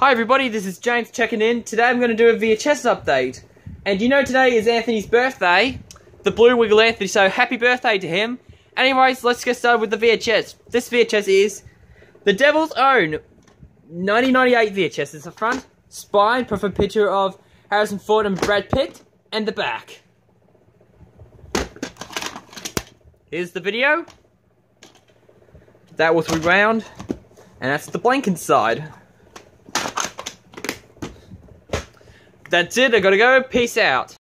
Hi everybody, this is James checking in. Today I'm going to do a VHS update. And you know today is Anthony's birthday, the Blue Wiggle Anthony, so happy birthday to him. Anyways, let's get started with the VHS. This VHS is the Devil's Own 1998 VHS. It's the front, spine, profile picture of Harrison Ford and Brad Pitt, and the back. Here's the video. That was rewound, and that's the blank inside. That's it, I gotta go. Peace out.